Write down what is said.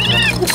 Ah!